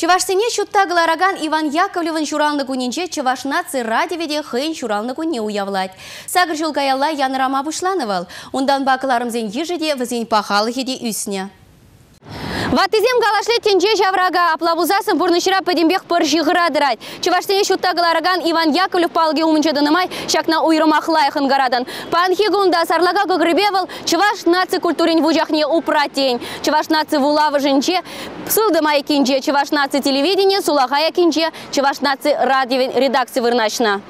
Чывашсене шутта глараган Иван Яковлевын шуралны кунинче Чываш наци радиоведе хейн шуралны кунне уявлать. Сагр жылгаялла янырама бушланывал. Ундан бакыларымзен ежеде візен пахалы хеде үсне. Ватызем галашле тенже жаврага аплабузасын бурнышыра пөдембек пыр жиғырадырайд. Чываштене шутта галараган Иван Яковлев палге умынча дынымай шакна уйрымақ лайықын гарадан. Панхи гунда сарлага гыгрыбевал Чываш наци культурин вужахне упратень. Чываш наци вулавы жінче сылдыма екенже Чываш наци телевидение сулаға екенже Чываш наци радиовен редакция вырначна.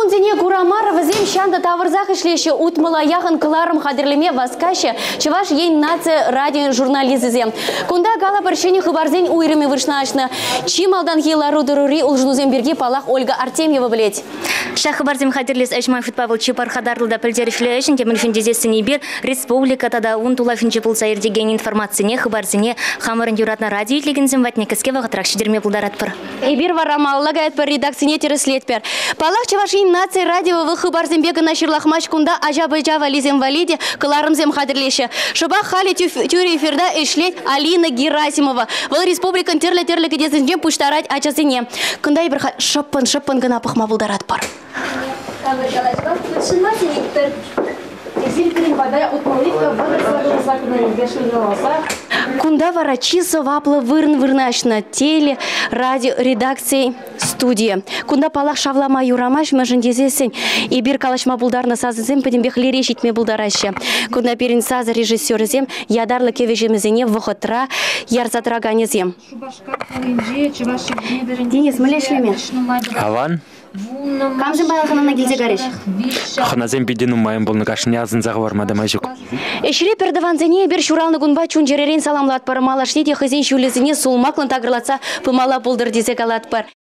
Гунзене курамар візем шанды тавырзақ ішлеші утмыла яғын кыларым қадірлеме васкашы Чываш ен наци радио журнализізем. Кунда гала біршені хыбарзен уйрыме выршнашны. Чималдан хилару дырури улжынузен берге Ольга Артемьева білет. Шахы барзем хадирлес Эшмайфыт Павел Чипар хадарлыда пілдерішлі үшін темін фіндезесіне бір республиката да ұн тула фінчі пулса ердеген информацияне хыбарзене хамырын юратна радио итлігінзен ватнекіске вағытрак шидерме бұлдарат бір. Эбир варамалла гайт пар редакцине тереслет пер. Палах чавашин наци радио вы хыбарзем бега на ширлахмач кунда ажабы жава лизем валиде кыларымзем хадирлеші. Шыба хали тюре эфирда эшлет Алина Герасимова. Вал республикан терле-терле кедесінжен пуштарать ачасыне. Кында ебір шыппын-шыппын гына пахма бұлдарат пар. Кунда варачиса вапла вырн вырнашна теле, радио, редакции, студия. Кунда палах шавлама юрамаш мәжіндезесен. И бир калашма булдарна сазызем педембех лирешитме булдараще. Кунда перин сазы режиссерзем ядарлы кевежемезене вғытра ярзатраганезем. Денис, мілешлеме? Аван, Камзын байлығынына келзе гареш. ханазем биден умайын болны кашын язын зағы бармада мажук. Эшире пердаванзене бир шуралны гунба чун жеререн саламлат пар малашне де хызен шулезіне сулмаклын тагырлатса пымала болдыр дезе галат пар.